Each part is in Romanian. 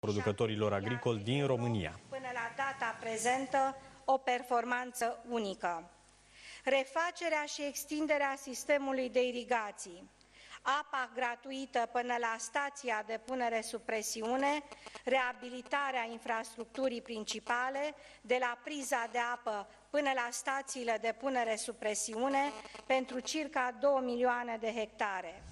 producătorilor agricoli din România. Până la data prezentă, o performanță unică. Refacerea și extinderea sistemului de irigații, apa gratuită până la stația de punere sub presiune, reabilitarea infrastructurii principale de la priza de apă până la stațiile de punere sub presiune pentru circa 2 milioane de hectare.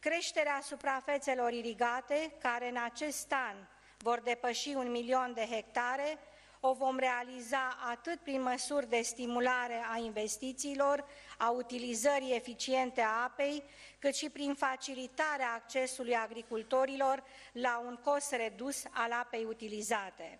Creșterea suprafețelor irigate, care în acest an vor depăși un milion de hectare, o vom realiza atât prin măsuri de stimulare a investițiilor, a utilizării eficiente a apei, cât și prin facilitarea accesului agricultorilor la un cost redus al apei utilizate.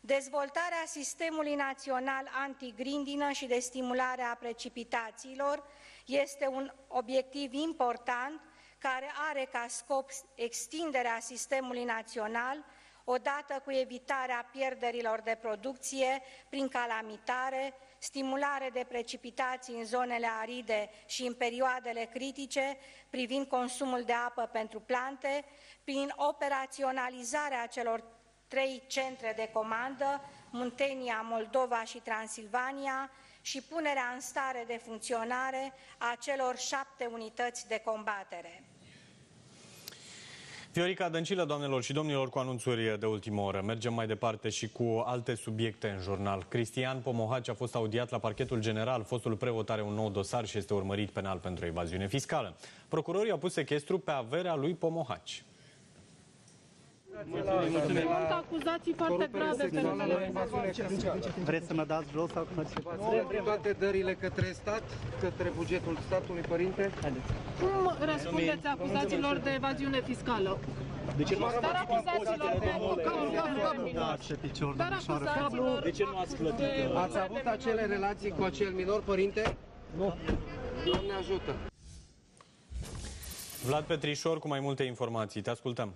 Dezvoltarea sistemului național antigrindină și de stimulare a precipitațiilor este un obiectiv important care are ca scop extinderea sistemului național odată cu evitarea pierderilor de producție prin calamitare, stimulare de precipitații în zonele aride și în perioadele critice privind consumul de apă pentru plante, prin operaționalizarea celor trei centre de comandă, Muntenia, Moldova și Transilvania, și punerea în stare de funcționare a celor șapte unități de combatere. Viorica Dăncilă, doamnelor și domnilor, cu anunțuri de ultimă oră. Mergem mai departe și cu alte subiecte în jurnal. Cristian Pomohaci a fost audiat la parchetul general. Fostul preot are un nou dosar și este urmărit penal pentru evaziune fiscală. Procurorii au pus sechestru pe averea lui Pomohaci. Sunt acuzații foarte grave Vreți să mă dați jos sau cum Toate dările către stat, către bugetul statului, părinte? Haideți. Cum răspundeți acuzațiilor de evaziune fiscală? De ce nu ați Dar acuzațiilor de ce picior, Dar acuzațiilor De ce nu ați plătit? Ați avut acele relații cu acel minor, părinte? Nu. Doamne ajută! Vlad Petrișor cu mai multe informații. Te ascultăm.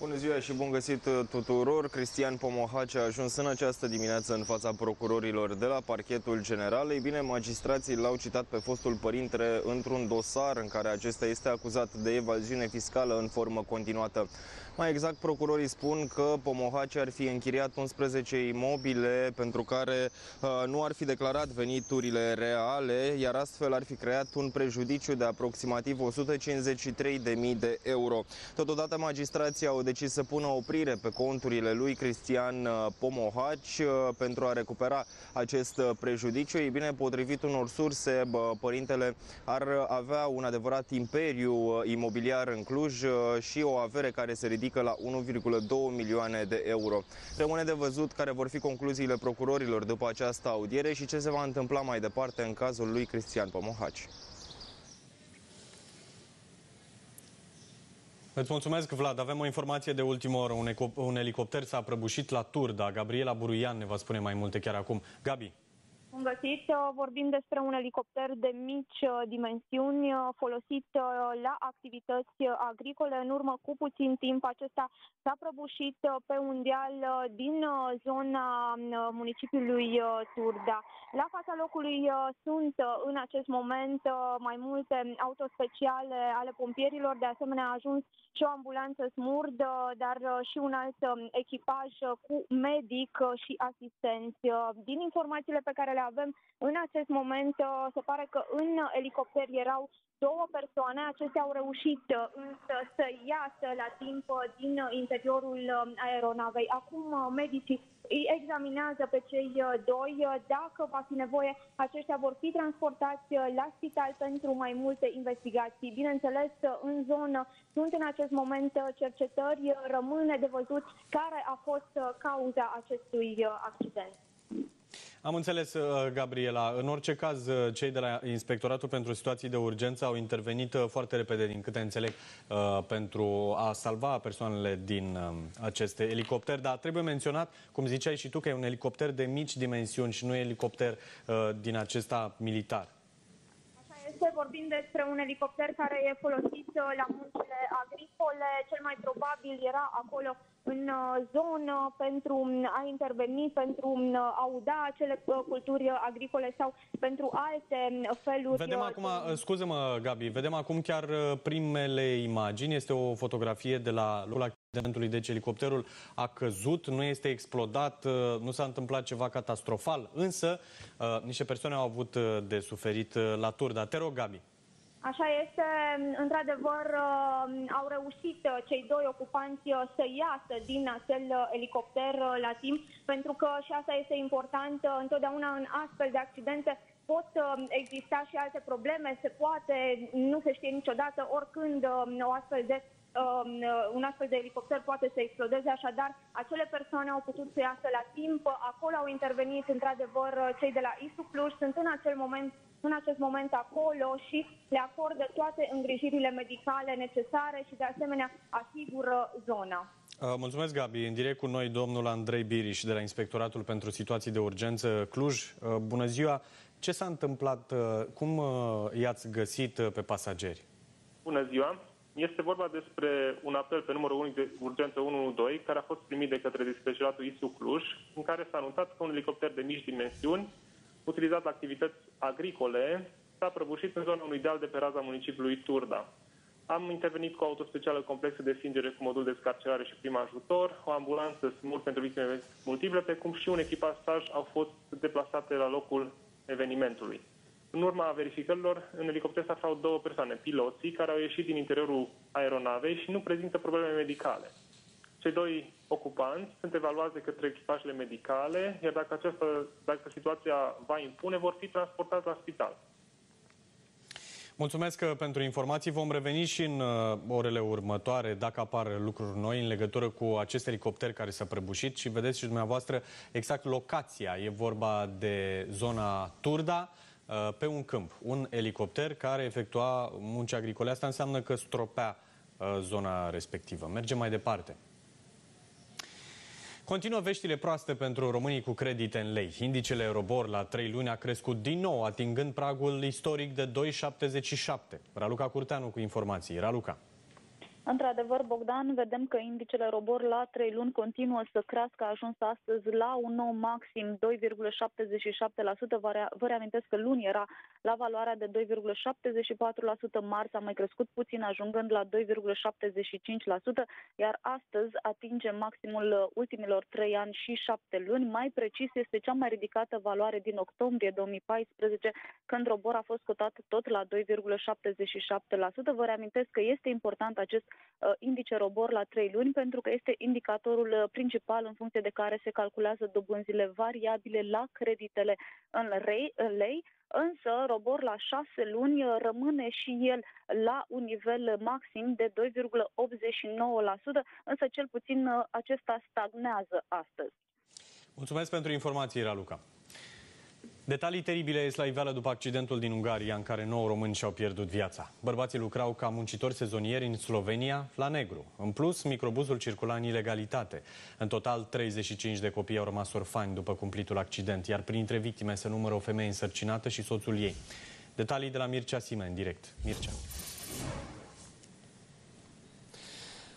Bună ziua și bun găsit uh, tuturor! Cristian Pomohace a ajuns în această dimineață în fața procurorilor de la parchetul general. Ei bine, magistrații l-au citat pe fostul părinte într-un dosar în care acesta este acuzat de evaziune fiscală în formă continuată. Mai exact, procurorii spun că Pomohace ar fi închiriat 11 imobile pentru care uh, nu ar fi declarat veniturile reale, iar astfel ar fi creat un prejudiciu de aproximativ 153.000 de euro. Totodată, magistrații au decis să pună oprire pe conturile lui Cristian uh, Pomohaci uh, pentru a recupera acest uh, prejudiciu. Ei bine, potrivit unor surse, părintele ar avea un adevărat imperiu imobiliar în Cluj și o avere care se ridică la 1,2 milioane de euro. Rămâne de văzut care vor fi concluziile procurorilor după această audiere și ce se va întâmpla mai departe în cazul lui Cristian Pomohaci. Îți mulțumesc, Vlad. Avem o informație de ultimă oră. Un, un elicopter s-a prăbușit la Turda. Gabriela Buruian ne va spune mai multe chiar acum. Gabi. Bun găsit, uh, vorbim despre un elicopter de mici uh, dimensiuni uh, folosit la activități agricole. În urmă cu puțin timp acesta s-a prăbușit pe un deal din zona municipiului Turda. La fața locului sunt în acest moment mai multe autospeciale ale pompierilor, de asemenea a ajuns și o ambulanță smurd, dar și un alt um, echipaj cu medic și asistenți. Din informațiile pe care le avem în acest moment, se pare că în elicopter erau două persoane. Acestea au reușit însă să iasă la timp din interiorul um, aeronavei. Acum medicii îi examinează pe cei uh, doi. Uh, dacă va fi nevoie, aceștia vor fi transportați uh, la spital pentru mai multe investigații. Bineînțeles, în zonă sunt în acest moment cercetări. Rămâne de văzut care a fost cauza acestui accident. Am înțeles, uh, Gabriela. În orice caz, uh, cei de la Inspectoratul pentru Situații de Urgență au intervenit uh, foarte repede, din câte înțeleg, pentru a salva persoanele din aceste elicopter. Dar trebuie menționat, cum ziceai și tu, că e un elicopter de mici dimensiuni și nu e elicopter din acesta militar. Așa este, vorbim despre un elicopter care e folosit la muncile agricole. Cel mai probabil era acolo în uh, zonă pentru um, a interveni, pentru um, a uda acele uh, culturi agricole sau pentru alte um, feluri. Vedem uh, acum, scuză-mă Gabi, vedem acum chiar primele imagini, este o fotografie de la accidentului, deci elicopterul a căzut, nu este explodat, uh, nu s-a întâmplat ceva catastrofal, însă uh, niște persoane au avut uh, de suferit la Turda. Te rog, Gabi. Așa este, într-adevăr, au reușit cei doi ocupanți să iasă din acel elicopter la timp, pentru că și asta este important, întotdeauna în astfel de accidente pot exista și alte probleme, se poate, nu se știe niciodată, oricând o astfel de Um, uh, un astfel de elicopter poate să explodeze, așadar acele persoane au putut să iasă la timp, acolo au intervenit într-adevăr cei de la ISU Cluj, sunt în acel moment în acest moment acolo și le acordă toate îngrijirile medicale necesare și de asemenea asigură zona. Uh, mulțumesc, Gabi. În direct cu noi domnul Andrei Biriș de la Inspectoratul pentru Situații de Urgență Cluj. Uh, bună ziua! Ce s-a întâmplat? Cum i-ați găsit pe pasageri? Bună ziua! Este vorba despre un apel pe numărul unic de urgență 112, care a fost primit de către dispeceratul ISU Cluj, în care s-a anunțat că un elicopter de mici dimensiuni, utilizat la activități agricole, s-a prăbușit în zona unui deal de pe raza municipiului Turda. Am intervenit cu autospecială complexă de stingere cu modul de scarcerare și prim ajutor, o ambulanță smurt pentru victime multiple, precum și un echipaj au fost deplasate la locul evenimentului. În urma verificărilor, în elicopter se aflau două persoane, piloții, care au ieșit din interiorul aeronavei și nu prezintă probleme medicale. Cei doi ocupanți sunt evaluați de către echipajele medicale, iar dacă, această, dacă situația va impune, vor fi transportați la spital. Mulțumesc uh, pentru informații. Vom reveni și în uh, orele următoare dacă apar lucruri noi în legătură cu acest elicopter care s-a prăbușit și vedeți și dumneavoastră exact locația. E vorba de zona Turda. Uh, pe un câmp. Un elicopter care efectua munci agricole. Asta înseamnă că stropea uh, zona respectivă. Mergem mai departe. Continuă veștile proaste pentru românii cu credite în lei. Indicele Eurobor la 3 luni a crescut din nou, atingând pragul istoric de 2,77. Raluca Curteanu cu informații. Raluca. Într-adevăr, Bogdan, vedem că indicele robor la 3 luni continuă să crească, a ajuns astăzi la un nou maxim 2,77%. Vă reamintesc că luni era la valoarea de 2,74%, marți a mai crescut puțin, ajungând la 2,75%, iar astăzi atinge maximul ultimilor 3 ani și 7 luni. Mai precis, este cea mai ridicată valoare din octombrie 2014, când robor a fost cotat tot la 2,77%. Vă reamintesc că este important acest Uh, indice robor la 3 luni, pentru că este indicatorul uh, principal în funcție de care se calculează dobânzile variabile la creditele în lei, însă robor la 6 luni uh, rămâne și el la un nivel maxim de 2,89%, însă cel puțin acesta stagnează astăzi. Mulțumesc pentru informații, Raluca. Detalii teribile la iveală după accidentul din Ungaria, în care 9 români și-au pierdut viața. Bărbații lucrau ca muncitori sezonieri în Slovenia, la negru. În plus, microbuzul circula în ilegalitate. În total, 35 de copii au rămas orfani după cumplitul accident, iar printre victime se numără o femeie însărcinată și soțul ei. Detalii de la Mircea Sime, în direct. Mircea.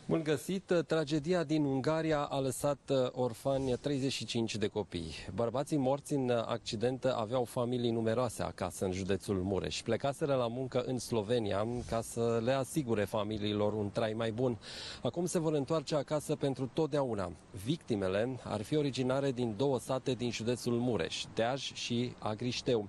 Bun găsit! Tragedia din Ungaria a lăsat uh, orfani 35 de copii. Bărbații morți în accident aveau familii numeroase acasă în județul Mureș. Plecaseră la muncă în Slovenia ca să le asigure familiilor un trai mai bun. Acum se vor întoarce acasă pentru totdeauna. Victimele ar fi originare din două sate din județul Mureș, Deaj și Agrișteu.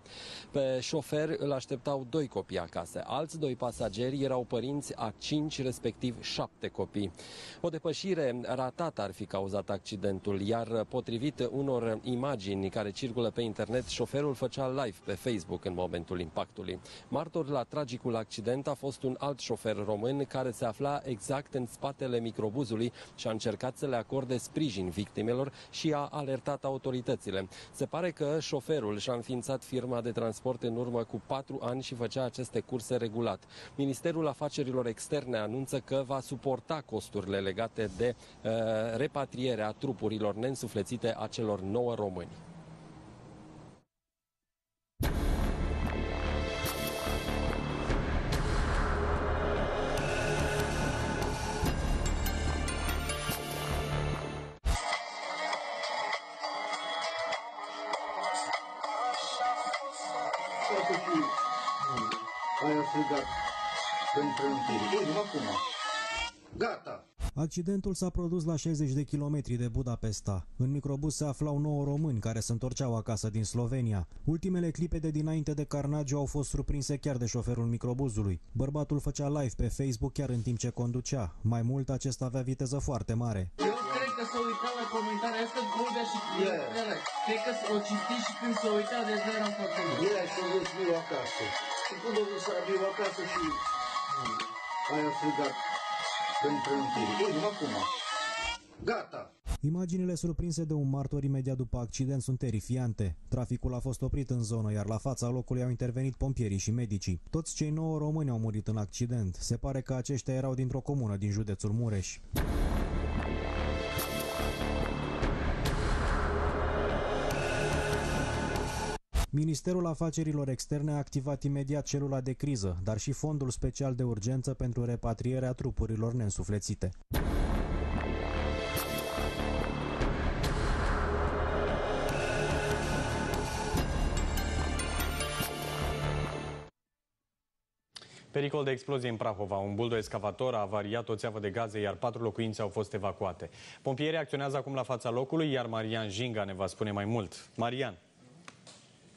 Pe șofer îl așteptau doi copii acasă. Alți doi pasageri erau părinți a cinci, respectiv șapte copii copii. O depășire ratată ar fi cauzat accidentul, iar potrivit unor imagini care circulă pe internet, șoferul făcea live pe Facebook în momentul impactului. Martor la tragicul accident a fost un alt șofer român care se afla exact în spatele microbuzului și a încercat să le acorde sprijin victimelor și a alertat autoritățile. Se pare că șoferul și-a înființat firma de transport în urmă cu patru ani și făcea aceste curse regulat. Ministerul Afacerilor Externe anunță că va suporta costurile legate de uh, repatrierea trupurilor neînsuflețite a celor nouă români. Aia strigat pentru întâi. Ei, acum. Gata! Accidentul s-a produs la 60 de kilometri de Budapesta. În microbus se aflau 9 români care se întorceau acasă din Slovenia. Ultimele clipe de dinainte de Carnagiu au fost surprinse chiar de șoferul microbuzului. Bărbatul făcea live pe Facebook chiar în timp ce conducea. Mai mult, acesta avea viteză foarte mare. Eu cred că s-a uitat la comentarii astea Goldea și yeah. Cred că o citit și când s-a uitat deja eram foarte mult. Ia și-a dus Miu acasă. Și când a dus Miu acasă și aia a strigat pentru întâi. Uite, acum. Gata. Imaginile surprinse de un martor imediat după accident sunt terifiante. Traficul a fost oprit în zonă, iar la fața locului au intervenit pompierii și medicii. Toți cei nouă români au murit în accident. Se pare că aceștia erau dintr-o comună din județul Mureș. Ministerul Afacerilor Externe a activat imediat celula de criză, dar și fondul special de urgență pentru repatrierea trupurilor neînsuflețite. Pericol de explozie în Prahova. Un buldo excavator a avariat o țeavă de gaze, iar patru locuințe au fost evacuate. Pompierii acționează acum la fața locului, iar Marian Jinga ne va spune mai mult. Marian.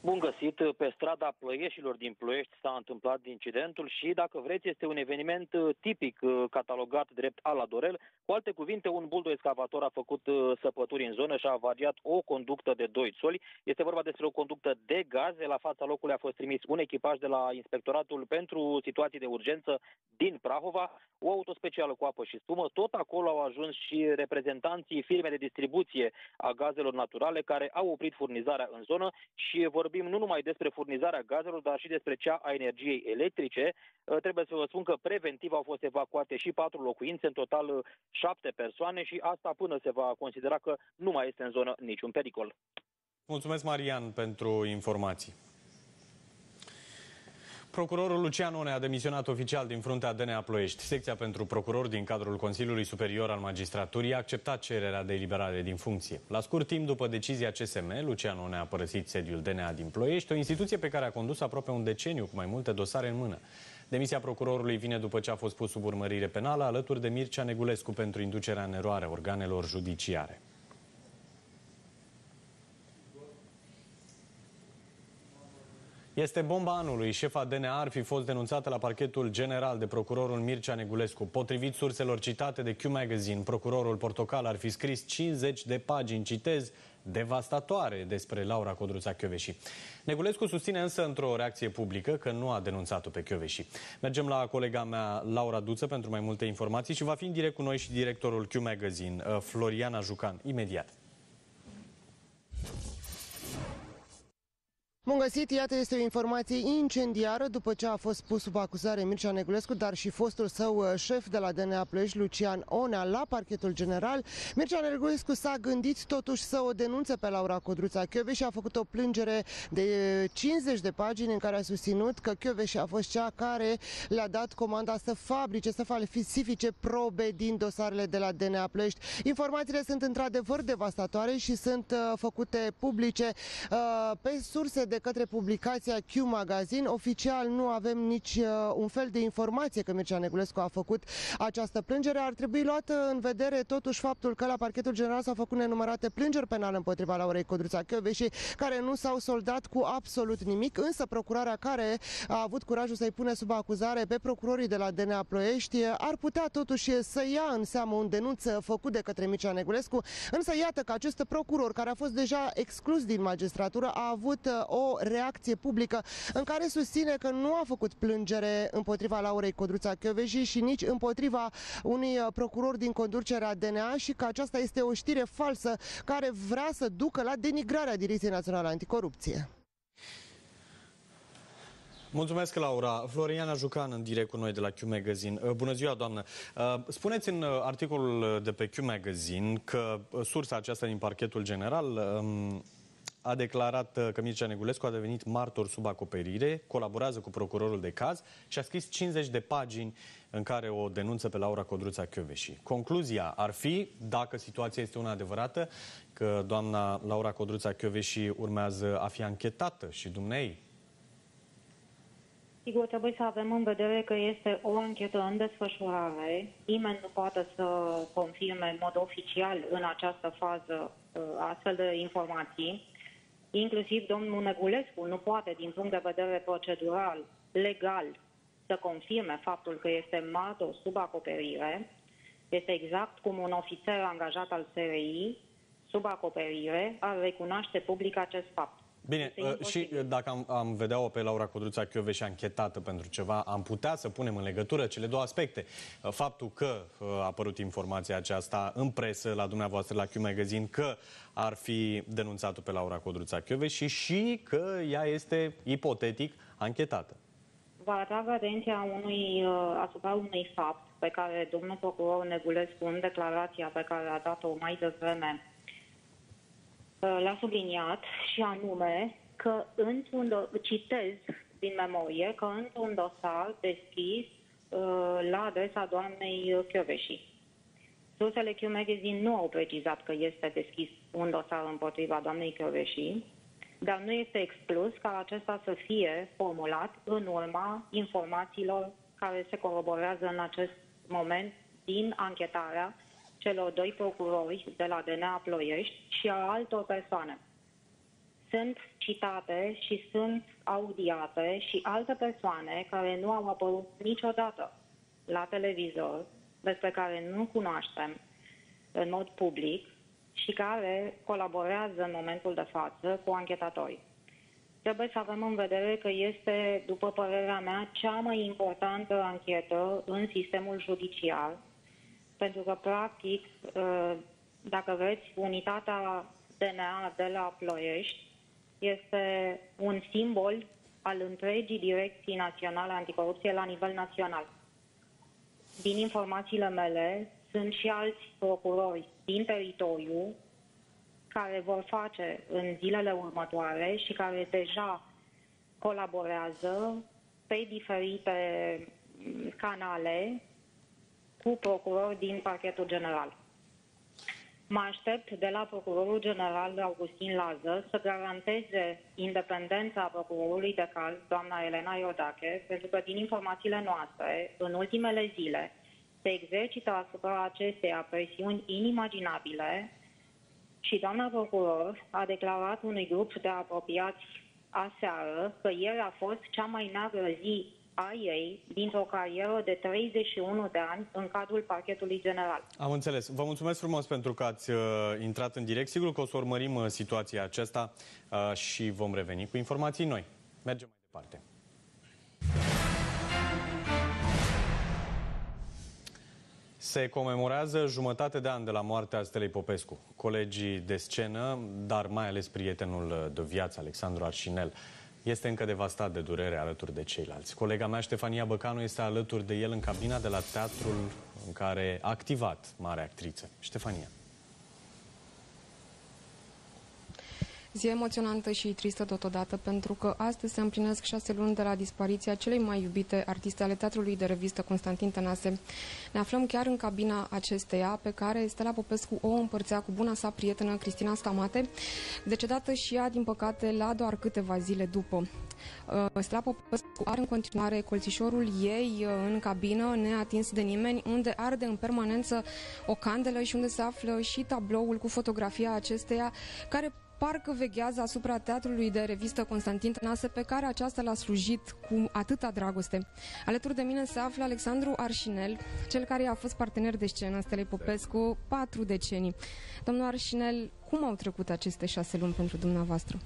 Bun găsit! Pe strada Plăieșilor din Ploiești s-a întâmplat incidentul și, dacă vreți, este un eveniment uh, tipic uh, catalogat drept ala Dorel. Cu alte cuvinte, un buldo excavator a făcut uh, săpături în zonă și a avariat o conductă de 2 soli. Este vorba despre o conductă de gaze. La fața locului a fost trimis un echipaj de la Inspectoratul pentru situații de urgență din Prahova, o autospecială cu apă și spumă. Tot acolo au ajuns și reprezentanții firme de distribuție a gazelor naturale care au oprit furnizarea în zonă și vorbim vorbim nu numai despre furnizarea gazelor, dar și despre cea a energiei electrice. Uh, trebuie să vă spun că preventiv au fost evacuate și patru locuințe, în total uh, șapte persoane și asta până se va considera că nu mai este în zonă niciun pericol. Mulțumesc, Marian, pentru informații. Procurorul Lucian One a demisionat oficial din fruntea DNA Ploiești. Secția pentru procuror din cadrul Consiliului Superior al Magistraturii a acceptat cererea de eliberare din funcție. La scurt timp după decizia CSM, Lucian One a părăsit sediul DNA din Ploiești, o instituție pe care a condus aproape un deceniu cu mai multe dosare în mână. Demisia procurorului vine după ce a fost pus sub urmărire penală alături de Mircea Negulescu pentru inducerea în eroare organelor judiciare. Este bomba anului. Șefa DNA ar fi fost denunțată la parchetul general de procurorul Mircea Negulescu. Potrivit surselor citate de Q Magazine, procurorul Portocal ar fi scris 50 de pagini, citez, devastatoare despre Laura Codruța Chioveși. Negulescu susține însă într-o reacție publică că nu a denunțat-o pe Chioveși. Mergem la colega mea, Laura Duță, pentru mai multe informații și va fi în direct cu noi și directorul Q Magazine, uh, Floriana Jucan, imediat. Bun găsit, iată este o informație incendiară după ce a fost pus sub acuzare Mircea Negulescu, dar și fostul său uh, șef de la DNA Ploiești, Lucian Onea, la parchetul general. Mircea Negulescu s-a gândit totuși să o denunțe pe Laura Codruța și a făcut o plângere de 50 uh, de pagini în care a susținut că și a fost cea care le-a dat comanda să fabrice, să falsifice probe din dosarele de la DNA Ploiești. Informațiile sunt într-adevăr devastatoare și sunt uh, făcute publice uh, pe surse de de către publicația Q Magazine. Oficial nu avem nici uh, un fel de informație că Mircea Negulescu a făcut această plângere. Ar trebui luată în vedere totuși faptul că la parchetul general s-au făcut nenumărate plângeri penale împotriva Laurei Codruța și care nu s-au soldat cu absolut nimic, însă procurarea care a avut curajul să-i pune sub acuzare pe procurorii de la DNA Ploiești ar putea totuși să ia în seamă un denunț făcut de către Mircea Negulescu, însă iată că acest procuror care a fost deja exclus din magistratură a avut uh, o reacție publică în care susține că nu a făcut plângere împotriva Laurei Codruța Chioveji și nici împotriva unui uh, procuror din conducerea DNA și că aceasta este o știre falsă care vrea să ducă la denigrarea Direcției Naționale Anticorupție. Mulțumesc, Laura. Floriana Jucan în direct cu noi de la Q Magazine. Uh, bună ziua, doamnă. Uh, spuneți în articolul de pe Q Magazine că sursa aceasta din parchetul general um, a declarat uh, că Mircea Negulescu a devenit martor sub acoperire, colaborează cu procurorul de caz și a scris 50 de pagini în care o denunță pe Laura Codruța Chioveși. Concluzia ar fi, dacă situația este una adevărată, că doamna Laura Codruța Chioveși urmează a fi anchetată și dumnei Sigur, trebuie să avem în vedere că este o anchetă în desfășurare. Nimeni nu poate să confirme în mod oficial în această fază uh, astfel de informații. Inclusiv domnul Negulescu nu poate, din punct de vedere procedural, legal, să confirme faptul că este martor sub acoperire. Este exact cum un ofițer angajat al SRI, sub acoperire, ar recunoaște public acest fapt. Bine, uh, și dacă am, am vedea-o pe Laura Codruța și anchetată pentru ceva, am putea să punem în legătură cele două aspecte. Uh, faptul că uh, a apărut informația aceasta în presă, la dumneavoastră, la Q Magazine, că ar fi denunțat-o pe Laura Codruța și și că ea este ipotetic anchetată. Vă atrag atenția unui, asupra unui fapt pe care domnul procuror Negulescu, în declarația pe care a dat-o mai devreme, Uh, l-a subliniat și anume că într-un, citez din memorie, că într-un dosar deschis uh, la adresa doamnei Chioveși. Sursele Q Magazine nu au precizat că este deschis un dosar împotriva doamnei Chioveși, dar nu este exclus ca acesta să fie formulat în urma informațiilor care se coroborează în acest moment din anchetarea celor doi procurori de la DNA Ploiești și a altor persoane. Sunt citate și sunt audiate și alte persoane care nu au apărut niciodată la televizor, despre care nu cunoaștem în mod public și care colaborează în momentul de față cu anchetatorii. Trebuie să avem în vedere că este, după părerea mea, cea mai importantă anchetă în sistemul judiciar pentru că, practic, ă, dacă vreți, unitatea DNA de la Ploiești este un simbol al întregii Direcții Naționale Anticorupție la nivel național. Din informațiile mele, sunt și alți procurori din teritoriu care vor face în zilele următoare și care deja colaborează pe diferite canale cu procurori din parchetul general. Mă aștept de la procurorul general Augustin Lază să garanteze independența procurorului de caz, doamna Elena Iodache, pentru că din informațiile noastre, în ultimele zile, se exercită asupra acesteia presiuni inimaginabile și doamna procuror a declarat unui grup de apropiați aseară că ieri a fost cea mai neagră zi a ei dintr-o carieră de 31 de ani în cadrul parchetului general. Am înțeles. Vă mulțumesc frumos pentru că ați uh, intrat în direct. Sigur că o să urmărim uh, situația aceasta uh, și vom reveni cu informații noi. Mergem mai departe. Se comemorează jumătate de an de la moartea Stelei Popescu. Colegii de scenă, dar mai ales prietenul uh, de viață, Alexandru Arșinel, este încă devastat de durere alături de ceilalți. Colega mea, Ștefania Băcanu, este alături de el în cabina de la teatrul în care a activat mare actriță. Ștefania. Zi emoționantă și tristă totodată, pentru că astăzi se împlinesc șase luni de la dispariția celei mai iubite artiste ale teatrului de revistă Constantin Tănase. Ne aflăm chiar în cabina acesteia, pe care Stella Popescu o împărțea cu buna sa prietenă Cristina Stamate, decedată și ea, din păcate, la doar câteva zile după. Uh, Stella Popescu are în continuare colțișorul ei uh, în cabină, neatins de nimeni, unde arde în permanență o candelă și unde se află și tabloul cu fotografia acesteia, care parcă veghează asupra teatrului de revistă Constantin Tănase, pe care aceasta l-a slujit cu atâta dragoste. Alături de mine se află Alexandru Arșinel, cel care a fost partener de scenă Stelei Popescu patru decenii. Domnul Arșinel, cum au trecut aceste șase luni pentru dumneavoastră?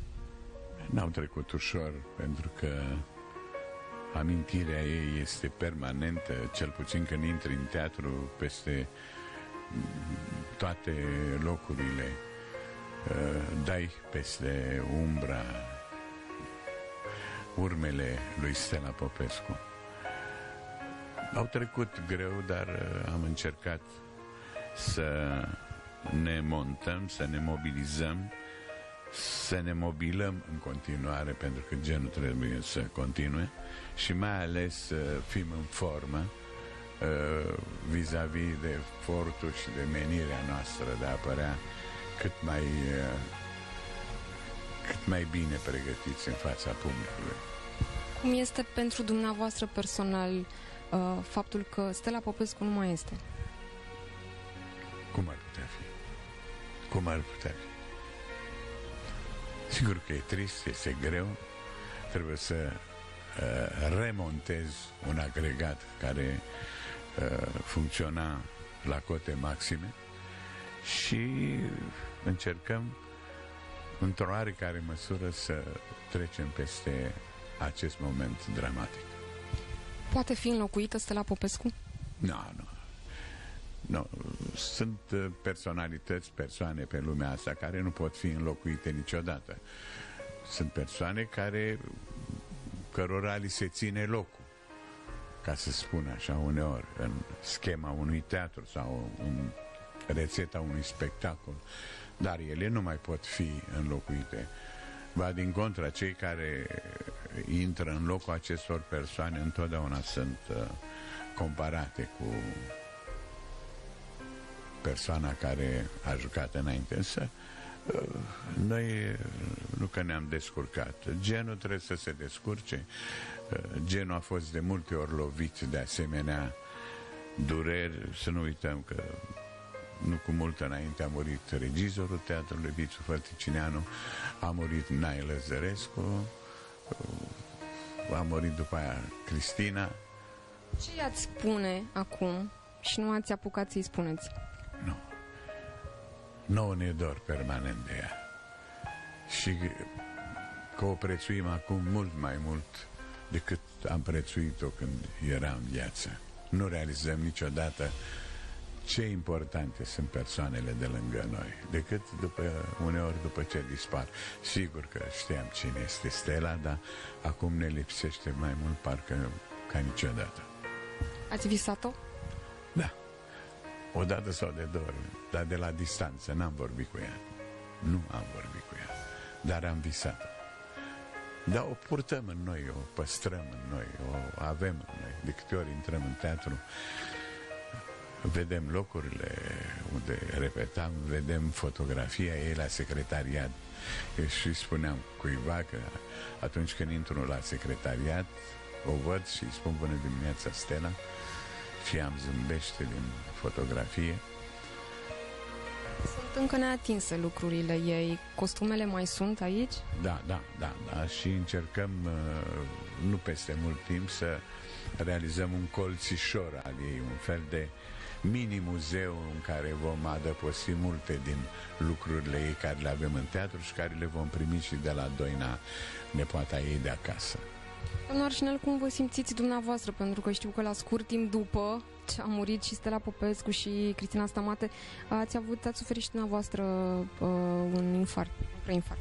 N-au trecut ușor, pentru că amintirea ei este permanentă, cel puțin când intri în teatru peste toate locurile Uh, dai peste umbra urmele lui Stella Popescu. Au trecut greu, dar uh, am încercat să ne montăm, să ne mobilizăm, să ne mobilăm în continuare, pentru că genul trebuie să continue și mai ales să fim în formă vis-a-vis -vis de efortul și de menirea noastră de a apărea cât mai, cât mai bine pregătiți în fața publicului. Cum este pentru dumneavoastră personal uh, faptul că Stella Popescu nu mai este? Cum ar putea fi? Cum ar putea fi? Sigur că e trist, este greu, trebuie să uh, remontez un agregat care uh, funcționa la cote maxime și încercăm într-o oarecare măsură să trecem peste acest moment dramatic. Poate fi înlocuită Stella Popescu? Nu, nu. Nu, sunt uh, personalități, persoane pe lumea asta care nu pot fi înlocuite niciodată. Sunt persoane care cărora li se ține locul, ca să spun așa uneori, în schema unui teatru sau în rețeta unui spectacol, dar ele nu mai pot fi înlocuite. Ba din contra, cei care intră în locul acestor persoane întotdeauna sunt uh, comparate cu persoana care a jucat înainte. Însă, uh, noi nu că ne-am descurcat. Genul trebuie să se descurce. Uh, genul a fost de multe ori lovit de asemenea dureri. Să nu uităm că nu cu mult înainte a murit regizorul teatrului Vițu Fărticineanu, a murit Nae Lăzărescu, a murit după aia Cristina. Ce i-ați spune acum și nu ați apucat să-i spuneți? Nu. Nouă ne dor permanent de ea. Și că o prețuim acum mult mai mult decât am prețuit-o când era în viață. Nu realizăm niciodată ce importante sunt persoanele de lângă noi, decât după, uneori după ce dispar. Sigur că știam cine este Stella, dar acum ne lipsește mai mult parcă ca niciodată. Ați visat-o? Da. O dată sau de două ori, dar de la distanță, n-am vorbit cu ea. Nu am vorbit cu ea, dar am visat-o. Dar o purtăm în noi, o păstrăm în noi, o avem în noi. De câte ori intrăm în teatru, vedem locurile unde repetam, vedem fotografia ei la secretariat. Și spuneam cuiva că atunci când intru la secretariat, o văd și îi spun bună dimineața Stella și am zâmbește din fotografie. Sunt încă neatinse lucrurile ei. Costumele mai sunt aici? Da, da, da, da. Și încercăm, nu peste mult timp, să realizăm un colțișor al ei, un fel de mini-muzeu în care vom adăposti multe din lucrurile ei care le avem în teatru și care le vom primi și de la Doina, nepoata ei de acasă. Domnul Arșinel, cum vă simțiți dumneavoastră? Pentru că știu că la scurt timp după ce a murit și Stella Popescu și Cristina Stamate, ați avut, ați suferit și dumneavoastră uh, un infart, un preinfart.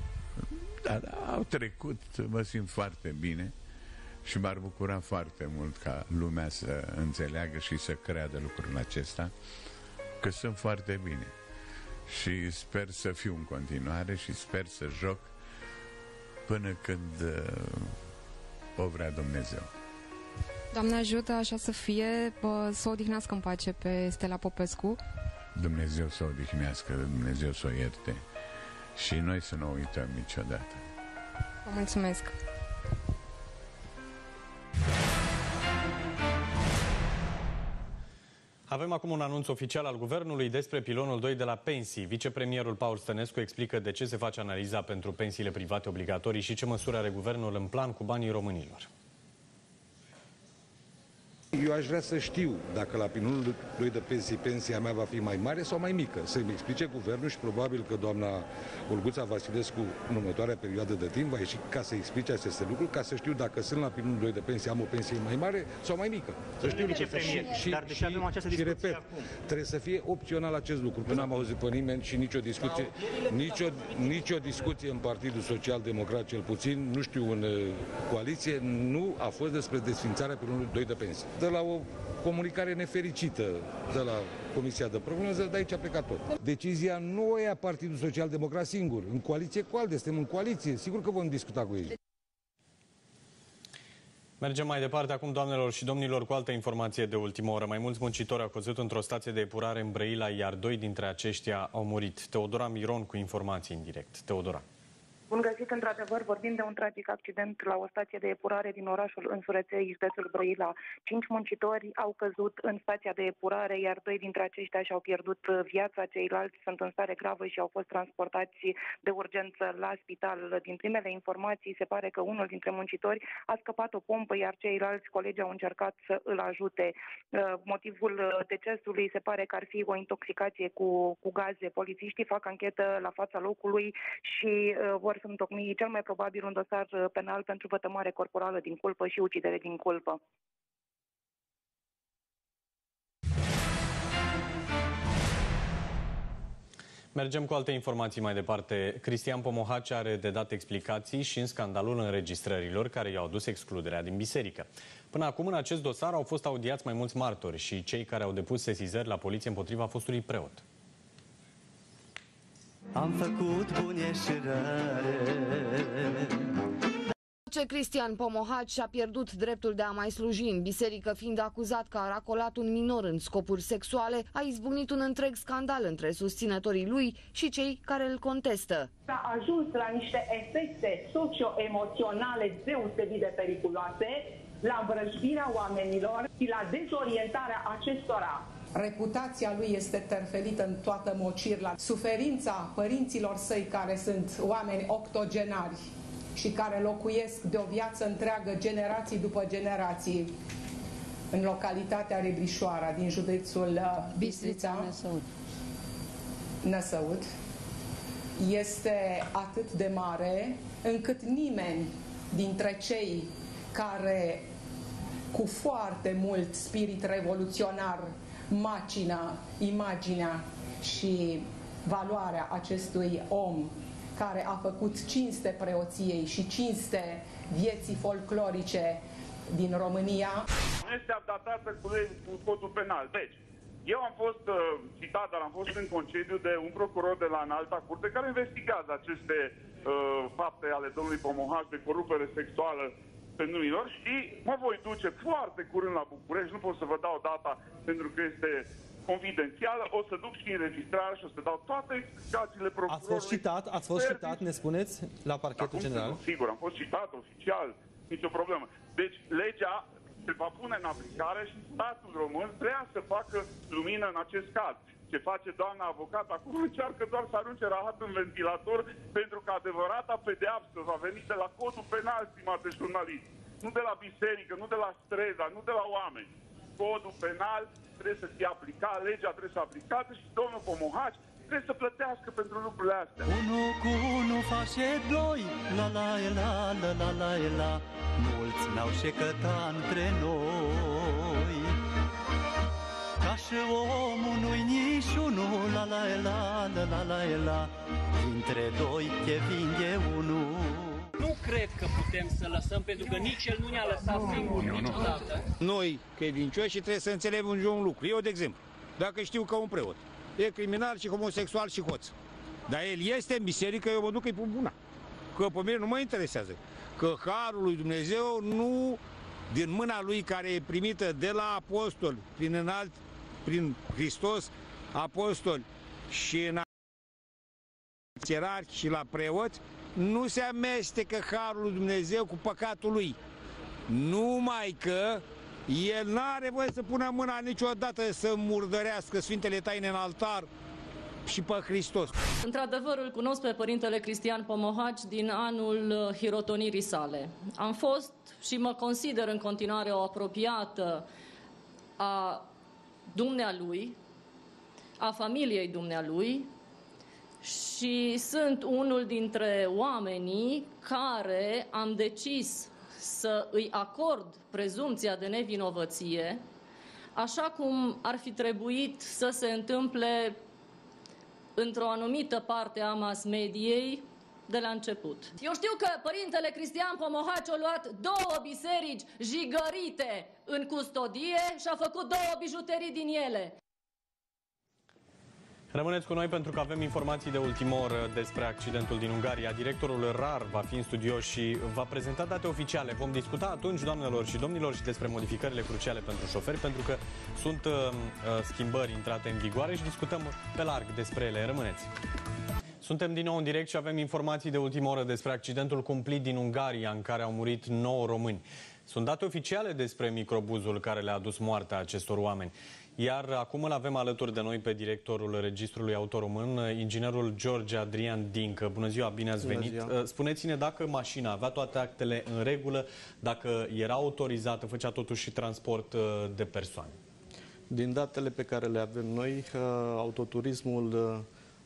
Da, da, au trecut, mă simt foarte bine și m-ar bucura foarte mult ca lumea să înțeleagă și să creadă lucrul acesta, că sunt foarte bine. Și sper să fiu în continuare și sper să joc până când uh, o vrea Dumnezeu. Doamne ajută așa să fie, să o odihnească în pace pe Stella Popescu. Dumnezeu să o odihnească, Dumnezeu să o ierte și noi să nu o uităm niciodată. Vă mulțumesc! Avem acum un anunț oficial al Guvernului despre pilonul 2 de la pensii. Vicepremierul Paul Stănescu explică de ce se face analiza pentru pensiile private obligatorii și ce măsuri are Guvernul în plan cu banii românilor. Eu aș vrea să știu dacă la pilonul 2 de pensii pensia mea va fi mai mare sau mai mică. Să-mi explice guvernul și probabil că doamna Olguța Vasilescu în următoarea perioadă de timp va ieși ca să explice aceste lucruri, ca să știu dacă sunt la pilonul 2 de pensie, am o pensie mai mare sau mai mică. Să știu lucrul ăsta. Și, și, dar de ce avem această și discuție repet, acum? trebuie să fie opțional acest lucru. Până am auzit pe nimeni și nicio discuție, nicio, nicio discuție în Partidul Social Democrat, cel puțin, nu știu, în uh, coaliție, nu a fost despre desfințarea pilonului 2 de pensii. De la o comunicare nefericită de la Comisia de Prognoză, de aici a plecat tot. Decizia nu o ia Partidul Social Democrat singur, în coaliție cu ALDE, suntem în coaliție, sigur că vom discuta cu ei. Mergem mai departe acum, doamnelor și domnilor, cu altă informație de ultimă oră. Mai mulți muncitori au căzut într-o stație de epurare în Brăila, iar doi dintre aceștia au murit. Teodora Miron cu informații în direct. Teodora. Bun găsit, într-adevăr, vorbim de un tragic accident la o stație de epurare din orașul Însureței, județul Brăila. Cinci muncitori au căzut în stația de epurare, iar doi dintre aceștia și-au pierdut viața. Ceilalți sunt în stare gravă și au fost transportați de urgență la spital. Din primele informații, se pare că unul dintre muncitori a scăpat o pompă, iar ceilalți colegi au încercat să îl ajute. Uh, motivul decesului se pare că ar fi o intoxicație cu, cu gaze. Polițiștii fac anchetă la fața locului și uh, vor întocmi cel mai probabil un dosar uh, penal pentru vătămare corporală din culpă și ucidere din culpă. Mergem cu alte informații mai departe. Cristian Pomohaci are de dat explicații și în scandalul înregistrărilor care i-au dus excluderea din biserică. Până acum, în acest dosar au fost audiați mai mulți martori și cei care au depus sesizări la poliție împotriva fostului preot. Am făcut bune și rare ce Cristian Pomohaci și-a pierdut dreptul de a mai sluji în biserică, fiind acuzat că a racolat un minor în scopuri sexuale, a izbucnit un întreg scandal între susținătorii lui și cei care îl contestă. A ajuns la niște efecte socio-emoționale deosebit de periculoase, la vrăjbirea oamenilor și la dezorientarea acestora. Reputația lui este terfelită în toată mocirla. Suferința părinților săi care sunt oameni octogenari și care locuiesc de o viață întreagă, generații după generații, în localitatea Rebrișoara, din județul uh, Bistrița, Năsăud. Năsăud, este atât de mare încât nimeni dintre cei care cu foarte mult spirit revoluționar macina, imaginea și valoarea acestui om care a făcut cinste preoției și cinste vieții folclorice din România. Nu este adaptată cu, cu codul penal. Deci, eu am fost uh, citat, dar am fost în concediu de un procuror de la înalta curte care investigează aceste uh, fapte ale domnului Pomohaș de corupere sexuală pentru minor și mă voi duce foarte curând la București, nu pot să vă dau data pentru că este confidențială, o să duc și înregistrare și o să dau toate explicațiile procurorului. Ați fost citat, ați fost citat, ne spuneți, la parchetul da, general? Sigur, am fost citat oficial, nicio problemă. Deci legea se va pune în aplicare și statul român vrea să facă lumină în acest caz. Ce face doamna avocat acum încearcă doar să arunce rahat în ventilator pentru că adevărata pedeapsă va veni de la codul penal, stimate jurnaliști. Nu de la biserică, nu de la streza, nu de la oameni. Codul penal trebuie să fie aplicat, legea trebuie să aplicată și domnul Pomohaci trebuie să plătească pentru lucrurile astea. Unu cu unu face doi, la la la la la la la Mulți n-au șecătat între noi Ca și omul nu-i nici unul, la la la la la la la Dintre doi Kevin e unul nu cred că putem să lăsăm, pentru că nici el nu ne-a lăsat singur niciodată. Noi, credincioși, trebuie să înțelegem un lucru. Eu, de exemplu, dacă știu că un preot e criminal și homosexual și hoț, dar el este în biserică, eu mă duc îi pun buna. Că pe mine nu mă interesează. Că harul lui Dumnezeu nu din mâna lui care e primită de la apostol, prin înalt, prin Hristos, apostol și în ierarhi și la preoți, nu se amestecă Harul lui Dumnezeu cu păcatul lui. Numai că el nu are voie să pună mâna niciodată să murdărească Sfintele Taine în altar și pe Hristos. Într-adevăr, îl cunosc pe Părintele Cristian Pomohaci din anul uh, hirotonirii sale. Am fost și mă consider în continuare o apropiată a dumnealui, a familiei dumnealui, și sunt unul dintre oamenii care am decis să îi acord prezumția de nevinovăție, așa cum ar fi trebuit să se întâmple într-o anumită parte a mass mediei de la început. Eu știu că părintele Cristian Pomohaci a luat două biserici jigărite în custodie și a făcut două bijuterii din ele. Rămâneți cu noi pentru că avem informații de ultimă oră despre accidentul din Ungaria. Directorul RAR va fi în studio și va prezenta date oficiale. Vom discuta atunci, doamnelor și domnilor, și despre modificările cruciale pentru șoferi, pentru că sunt uh, uh, schimbări intrate în vigoare și discutăm pe larg despre ele. Rămâneți! Suntem din nou în direct și avem informații de ultimă oră despre accidentul cumplit din Ungaria, în care au murit 9 români. Sunt date oficiale despre microbuzul care le-a adus moartea acestor oameni. Iar acum îl avem alături de noi pe directorul Registrului Auto Român, inginerul George Adrian Dincă. Bună ziua, bine ați Bună venit. ziua. Spuneți-ne dacă mașina avea toate actele în regulă, dacă era autorizată, făcea totuși și transport uh, de persoane. Din datele pe care le avem noi, uh, autoturismul uh,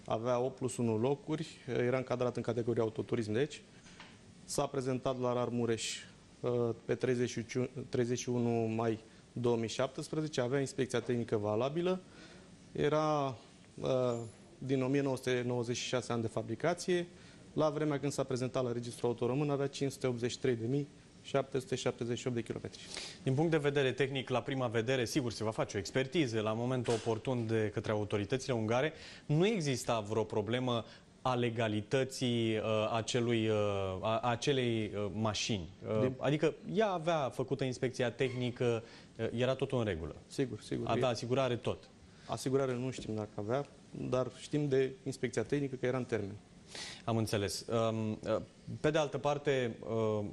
avea 8 plus 1 locuri, eh, era încadrat în categoria autoturism, deci s-a prezentat la Armureș eh, pe 31 mai 2017, avea inspecția tehnică valabilă, era eh, din 1996 ani de fabricație, la vremea când s-a prezentat la Registrul Autoromân avea 583.000 778 de kilometri. Din punct de vedere tehnic, la prima vedere, sigur, se va face o expertiză la momentul oportun de către autoritățile ungare. Nu exista vreo problemă a legalității uh, acelui, uh, a, acelei uh, mașini. Uh, Din... Adică ea avea făcută inspecția tehnică, uh, era tot în regulă. Sigur, sigur. Avea asigurare tot. Asigurare nu știm dacă avea, dar știm de inspecția tehnică că era în termen. Am înțeles. Um, uh, pe de altă parte, uh,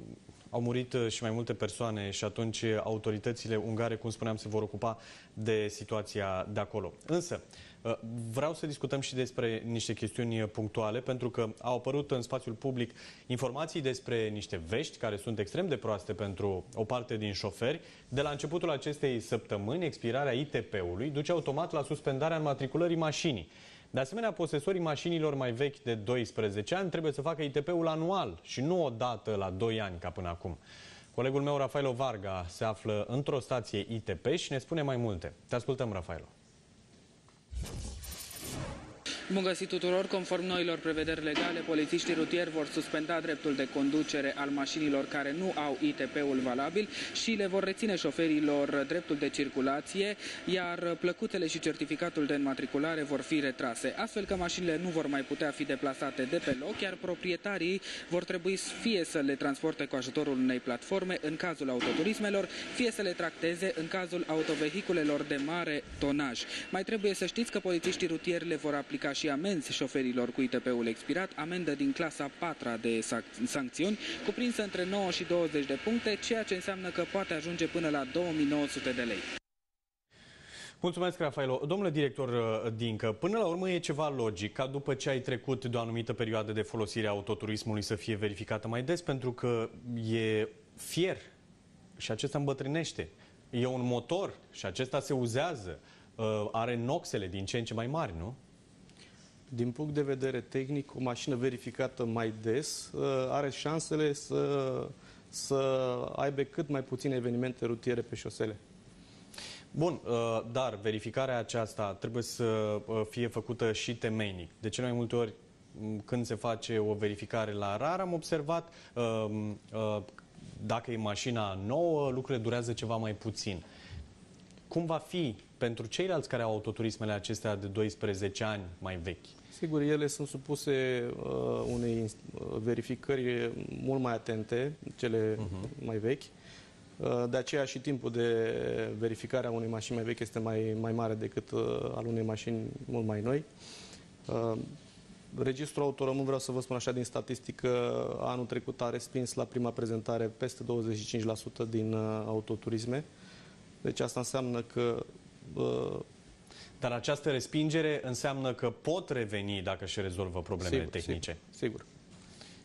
au murit uh, și mai multe persoane și atunci uh, autoritățile ungare, cum spuneam, se vor ocupa de situația de acolo. Însă, uh, vreau să discutăm și despre niște chestiuni uh, punctuale, pentru că au apărut în spațiul public informații despre niște vești care sunt extrem de proaste pentru o parte din șoferi. De la începutul acestei săptămâni, expirarea ITP-ului duce automat la suspendarea înmatriculării mașinii. De asemenea, posesorii mașinilor mai vechi de 12 ani trebuie să facă ITP-ul anual și nu o dată la 2 ani ca până acum. Colegul meu, Rafaelo Varga, se află într-o stație ITP și ne spune mai multe. Te ascultăm, Rafaelo. Bun găsit tuturor! Conform noilor prevederi legale, polițiștii rutieri vor suspenda dreptul de conducere al mașinilor care nu au ITP-ul valabil și le vor reține șoferilor dreptul de circulație, iar plăcutele și certificatul de înmatriculare vor fi retrase, astfel că mașinile nu vor mai putea fi deplasate de pe loc, iar proprietarii vor trebui fie să le transporte cu ajutorul unei platforme în cazul autoturismelor, fie să le tracteze în cazul autovehiculelor de mare tonaj. Mai trebuie să știți că polițiștii rutieri le vor aplica și amenzi șoferilor cu ITP-ul expirat, amendă din clasa 4 de sac- sancțiuni, cuprinsă între 9 și 20 de puncte, ceea ce înseamnă că poate ajunge până la 2900 de lei. Mulțumesc, Rafaelo. Domnule director uh, Dincă, până la urmă e ceva logic ca după ce ai trecut de o anumită perioadă de folosire a autoturismului să fie verificată mai des, pentru că e fier și acesta îmbătrânește. E un motor și acesta se uzează. Uh, Are noxele din ce în ce mai mari, nu? Din punct de vedere tehnic, o mașină verificată mai des uh, are șansele să, să aibă cât mai puține evenimente rutiere pe șosele. Bun, uh, dar verificarea aceasta trebuie să uh, fie făcută și temeinic. De cele mai multe ori, m, când se face o verificare la rar, am observat, uh, uh, dacă e mașina nouă, lucrurile durează ceva mai puțin. Cum va fi pentru ceilalți care au autoturismele acestea de 12 ani mai vechi? Sigur, ele sunt supuse uh, unei uh, verificări mult mai atente, cele uh-huh. mai vechi. Uh, de aceea și timpul de verificare a unei mașini mai vechi este mai, mai mare decât uh, al unei mașini mult mai noi. Uh, Registrul Autoromân, vreau să vă spun așa din statistică, anul trecut a respins la prima prezentare peste 25% din uh, autoturisme. Deci asta înseamnă că uh, Dar această respingere înseamnă că pot reveni dacă își rezolvă problemele Sigur, tehnice. Sigur.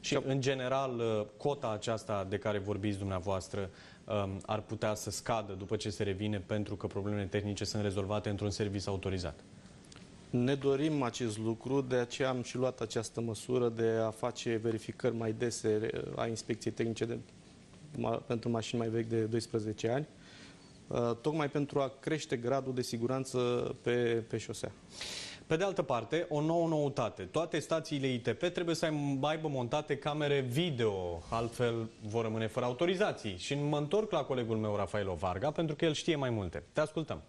Și, în general, uh, cota aceasta de care vorbiți dumneavoastră um, ar putea să scadă după ce se revine pentru că problemele tehnice sunt rezolvate într-un serviciu autorizat. Ne dorim acest lucru, de aceea am și luat această măsură de a face verificări mai dese uh, a inspecției tehnice de, ma, pentru mașini mai vechi de 12 ani, uh, tocmai pentru a crește gradul de siguranță pe, pe șosea. Pe de altă parte, o nouă noutate. Toate stațiile ITP trebuie să aibă montate camere video, altfel vor rămâne fără autorizații. Și mă întorc la colegul meu, Rafaelo Varga, pentru că el știe mai multe. Te ascultăm.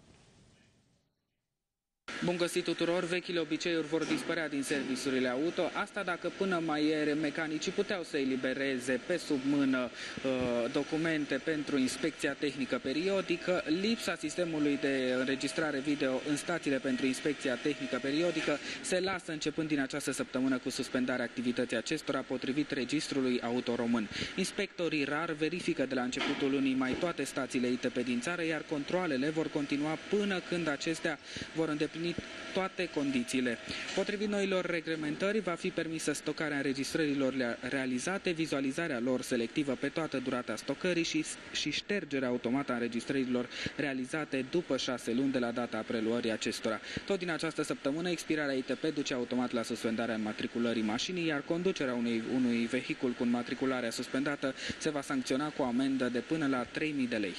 Bun găsit tuturor, vechile obiceiuri vor dispărea din serviciurile auto, asta dacă până mai ieri mecanicii puteau să elibereze pe sub mână uh, documente pentru inspecția tehnică periodică, lipsa sistemului de înregistrare video în stațiile pentru inspecția tehnică periodică se lasă începând din această săptămână cu suspendarea activității acestora potrivit registrului auto român. Inspectorii rar verifică de la începutul lunii mai toate stațiile ITP din țară, iar controlele vor continua până când acestea vor îndeplini toate condițiile. Potrivit noilor reglementări, va fi permisă stocarea înregistrărilor realizate, vizualizarea lor selectivă pe toată durata stocării și, și ștergerea automată a înregistrărilor realizate după șase luni de la data preluării acestora. Tot din această săptămână, expirarea ITP duce automat la suspendarea înmatriculării mașinii, iar conducerea unui, unui vehicul cu înmatricularea suspendată se va sancționa cu o amendă de până la 3.000 de lei.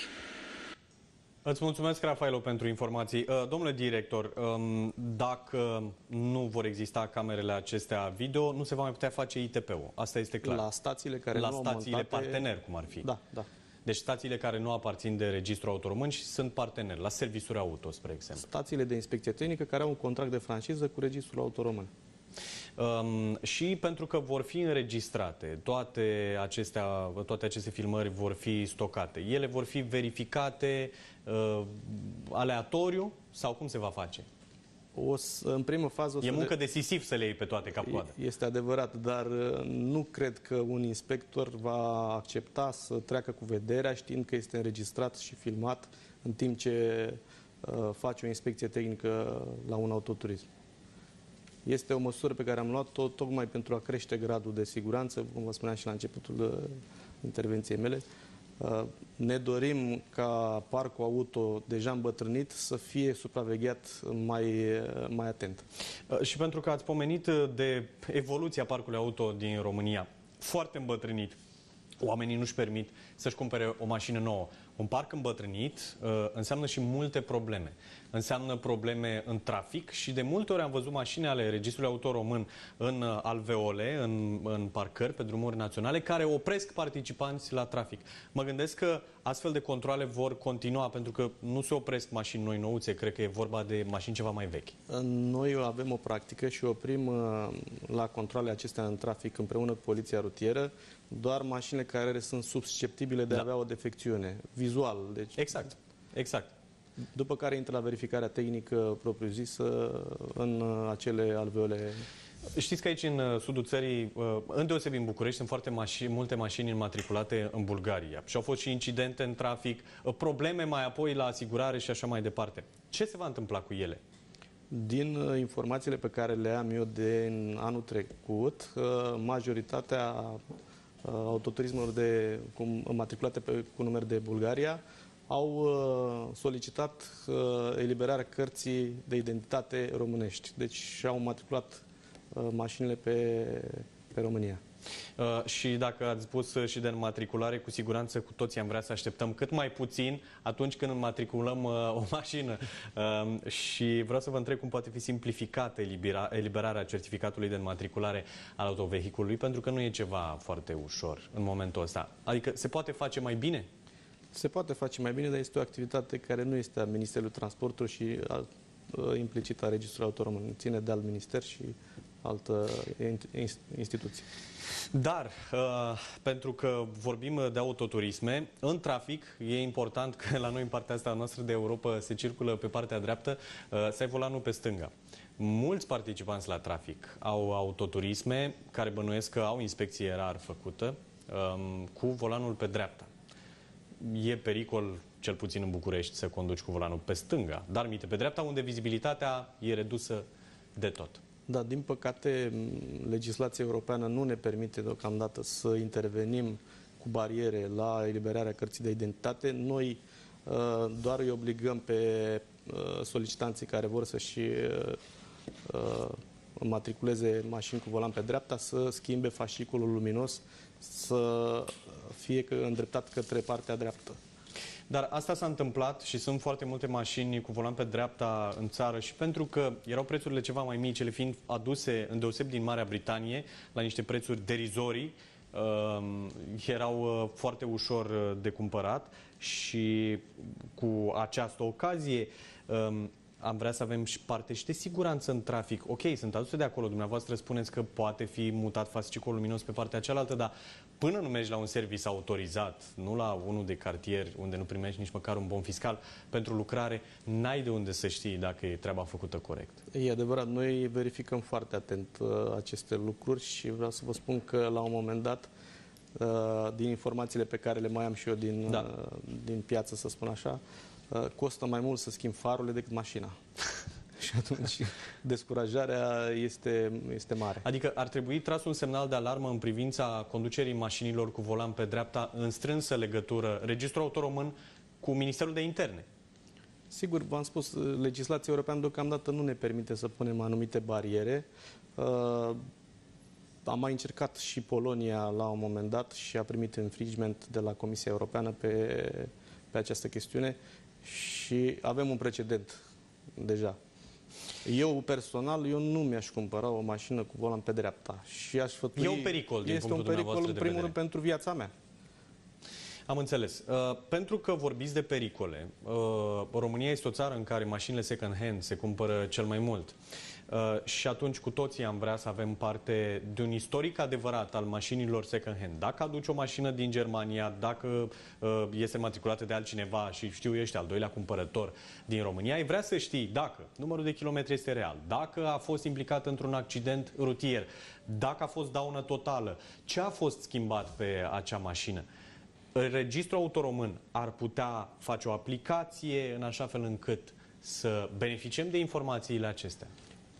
Îți mulțumesc, Rafaelo, pentru informații. Uh, domnule director, um, dacă nu vor exista camerele acestea video, nu se va mai putea face ITP-ul. Asta este clar. La stațiile care La nu au stațiile montate... partener, cum ar fi. Da, da. Deci stațiile care nu aparțin de registru autoromân și sunt parteneri, la serviciuri auto, spre exemplu. Stațiile de inspecție tehnică care au un contract de franciză cu registrul autoromân. Um, și pentru că vor fi înregistrate, toate, acestea, toate aceste filmări vor fi stocate. Ele vor fi verificate uh, aleatoriu sau cum se va face? O să, în primă fază... O e să muncă de sisif să le iei pe toate cap-coadă. Este adevărat, dar uh, nu cred că un inspector va accepta să treacă cu vederea știind că este înregistrat și filmat în timp ce uh, face o inspecție tehnică la un autoturism. Este o măsură pe care am luat-o tocmai pentru a crește gradul de siguranță, cum vă spuneam și la începutul uh, intervenției mele. Uh, ne dorim ca parcul auto deja îmbătrânit să fie supravegheat mai, uh, mai atent. Și pentru că ați pomenit de evoluția parcului auto din România, foarte îmbătrânit, oamenii nu-și permit să-și cumpere o mașină nouă. Un parc îmbătrânit înseamnă și multe probleme înseamnă probleme în trafic și de multe ori am văzut mașini ale Registrului Auto Român în uh, alveole, în, în parcări, pe drumuri naționale, care opresc participanți la trafic. Mă gândesc că astfel de controle vor continua, pentru că nu se opresc mașini noi nouțe, cred că e vorba de mașini ceva mai vechi. Noi avem o practică și oprim uh, la controle acestea în trafic împreună cu Poliția Rutieră doar mașinile care sunt susceptibile de da. a avea o defecțiune, vizual. Deci... Exact, exact după care intră la verificarea tehnică propriu-zisă în acele alveole Știți că aici, în uh, sudul țării, uh, îndeosebi în București, sunt foarte mașini, multe mașini înmatriculate în Bulgaria. Și au fost și incidente în trafic, uh, probleme mai apoi la asigurare și așa mai departe. Ce se va întâmpla cu ele? Din informațiile pe care le am eu de anul trecut, majoritatea autoturismelor de, cu, matriculate pe, cu număr de Bulgaria au uh, solicitat uh, eliberarea cărții de identitate românești. Deci și-au matriculat uh, mașinile pe, pe România. Uh, și dacă ați spus și de înmatriculare, cu siguranță cu toții am vrea să așteptăm cât mai puțin atunci când înmatriculăm uh, o mașină. Uh, și vreau să vă întreb cum poate fi simplificată elibera, eliberarea certificatului de înmatriculare al autovehiculului, pentru că nu e ceva foarte ușor în momentul ăsta. Adică se poate face mai bine? Se poate face mai bine, dar este o activitate care nu este a Ministerului Transportului și a, implicit a Registrului Autoromân. Ține de alt minister și altă instituție. Dar, uh, pentru că vorbim de autoturisme, în trafic e important că la noi în partea asta noastră de Europa se circulă pe partea dreaptă, uh, să ai volanul pe stânga. Mulți participanți la trafic au autoturisme care bănuiesc că au inspecție rar făcută um, cu volanul pe dreapta e pericol, cel puțin în București, să conduci cu volanul pe stânga, dar mite pe dreapta, unde vizibilitatea e redusă de tot. Da, din păcate, legislația europeană nu ne permite deocamdată să intervenim cu bariere la eliberarea cărții de identitate. Noi uh, doar îi obligăm pe uh, solicitanții care vor să-și uh, matriculeze mașini cu volan pe dreapta să schimbe fasciculul luminos, să fie că îndreptat către partea dreaptă. Dar asta s-a întâmplat și sunt foarte multe mașini cu volan pe dreapta în țară și pentru că erau prețurile ceva mai mici, ele fiind aduse îndeoseb din Marea Britanie la niște prețuri derizorii, uh, erau uh, foarte ușor uh, de cumpărat și cu această ocazie uh, am vrea să avem și parte și de siguranță în trafic. Ok, sunt aduse de acolo. Dumneavoastră spuneți că poate fi mutat fascicolul luminos pe partea cealaltă, dar până nu mergi la un serviciu autorizat, nu la unul de cartier, unde nu primești nici măcar un bon fiscal pentru lucrare, n-ai de unde să știi dacă e treaba făcută corect. E adevărat, noi verificăm foarte atent uh, aceste lucruri și vreau să vă spun că la un moment dat, uh, din informațiile pe care le mai am și eu din, Da. uh, din piață, să spun așa, uh, costă mai mult să schimb farurile decât mașina. și atunci descurajarea este, este mare. Adică ar trebui tras un semnal de alarmă în privința conducerii mașinilor cu volan pe dreapta în strânsă legătură registrul autoromân cu Ministerul de Interne. Sigur, v-am spus, legislația europeană deocamdată nu ne permite să punem anumite bariere. Uh, am mai încercat și Polonia la un moment dat și a primit infringement de la Comisia Europeană pe, pe această chestiune și avem un precedent deja. Eu personal, eu nu mi-aș cumpăra o mașină cu volan pe dreapta și aș sfătui... E un pericol din Este punctul un pericol dumneavoastră în de primul vedere. rând pentru viața mea. Am înțeles. Uh, pentru că vorbiți de pericole, uh, România este o țară în care mașinile second hand se cumpără cel mai mult. Uh, și atunci cu toții am vrea să avem parte de un istoric adevărat al mașinilor second hand. Dacă aduci o mașină din Germania, dacă uh, este matriculată de altcineva și știu eu, ești al doilea cumpărător din România, ai vrea să știi dacă numărul de kilometri este real, dacă a fost implicat într-un accident rutier, dacă a fost daună totală, ce a fost schimbat pe acea mașină. Registrul autoromân ar putea face o aplicație în așa fel încât să beneficiem de informațiile acestea.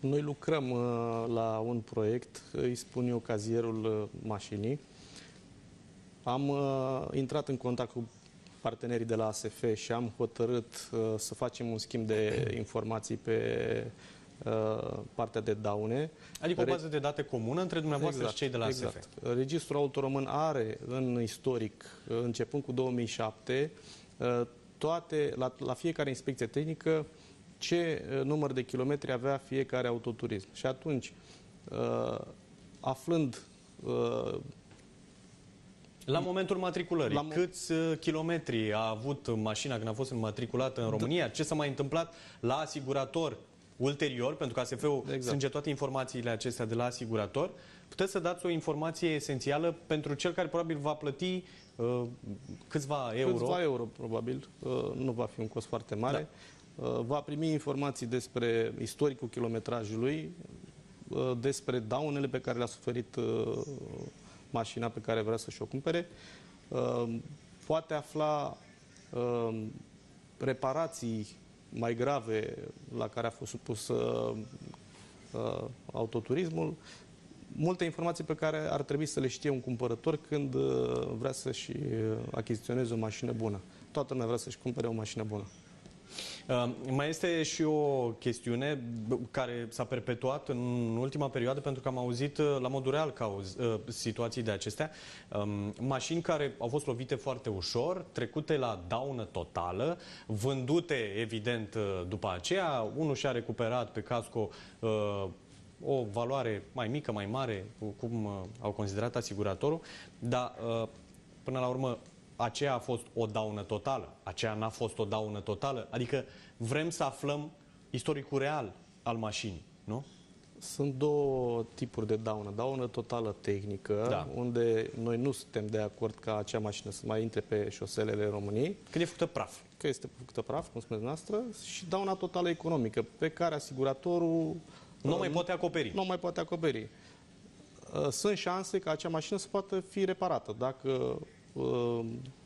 Noi lucrăm uh, la un proiect, îi spun eu cazierul uh, mașinii. Am uh, intrat în contact cu partenerii de la ASF și am hotărât uh, să facem un schimb de informații pe uh, partea de daune. Adică o Re- bază de date comună între dumneavoastră Exact, și cei de la ASF. exact. Registrul autoromân are în istoric, uh, începând cu 2007, uh, toate, la, la fiecare inspecție tehnică, ce uh, număr de kilometri avea fiecare autoturism. Și atunci, uh, aflând uh, La momentul matriculării, La mo- câți uh, kilometri a avut mașina când a fost înmatriculată în România? Ce s-a mai întâmplat la asigurator ulterior, pentru că ASF-ul exact. strânge toate informațiile acestea de la asigurator, puteți să dați o informație esențială pentru cel care probabil va plăti uh, câțiva euro. Câțiva euro, probabil. Uh, Nu va fi un cost foarte mare. Da. Va primi informații despre istoricul kilometrajului, uh, despre daunele pe care le-a suferit uh, mașina pe care vrea să-și o cumpere. Uh, Poate afla uh, reparații mai grave la care a fost supus uh, uh, autoturismul, multe informații pe care ar trebui să le știe un cumpărător când uh, vrea să-și uh, achiziționeze o mașină bună. Toată lumea vrea să-și cumpere o mașină bună. Uh, mai este și o chestiune b- care s-a perpetuat în ultima perioadă pentru că am auzit uh, la modul real cauz, uh, situații de acestea. Um, mașini care au fost lovite foarte ușor, trecute la daună totală, vândute evident uh, după aceea. Unul și-a recuperat pe casco uh, o valoare mai mică, mai mare, cu- cum uh, au considerat asiguratorul, dar uh, până la urmă aceea a fost o daună totală, aceea n-a fost o daună totală, adică vrem să aflăm istoricul real al mașinii, nu? Sunt două tipuri de daună. Daună totală tehnică, Da. unde noi nu suntem de acord ca acea mașină să mai intre pe șoselele României. Când e făcută praf. Că este făcută praf, cum spuneți noastră, și dauna totală economică, pe care asiguratorul Nu uh, mai poate acoperi. Nu mai poate acoperi. Uh, Sunt șanse ca acea mașină să poată fi reparată dacă uh,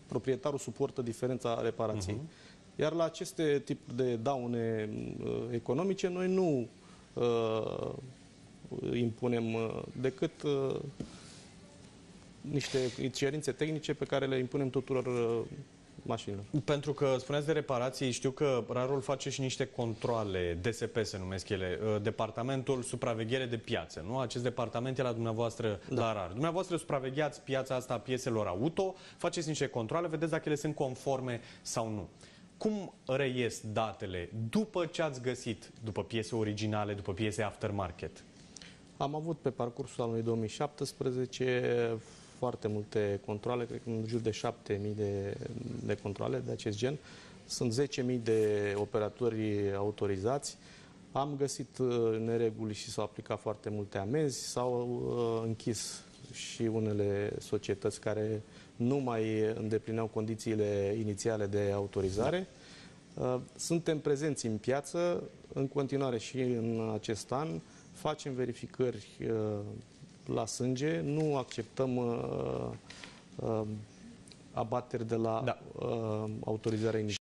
proprietarul suportă diferența reparației. Mhm. Iar la aceste tipuri de daune uh, economice, noi nu uh, impunem uh, decât uh, niște cerințe tehnice pe care le impunem tuturor uh, mașinilor. Pentru că spuneați de reparații, știu că RARul face și niște controle, DSP se numesc ele, uh, Departamentul Supraveghere de Piață, nu? Acest departament e la dumneavoastră da. la RAR. Dumneavoastră supravegheați piața asta a pieselor auto, faceți niște controle, vedeți dacă ele sunt conforme sau nu. Cum reies datele după ce ați găsit, după piese originale, după piese aftermarket? Am avut pe parcursul anului 2017 foarte multe controle, cred că în jur de 7000 de, de controle de acest gen. Sunt 10.000 de operatori autorizați. Am găsit uh, nereguli și s-au aplicat foarte multe amenzi, s-au uh, închis și unele societăți care nu mai îndeplineau condițiile inițiale de autorizare. Uh, Suntem prezenți în piață, în continuare și în acest an, facem verificări uh, la sânge, nu acceptăm uh, uh, abateri de la Da. uh, autorizarea inițială.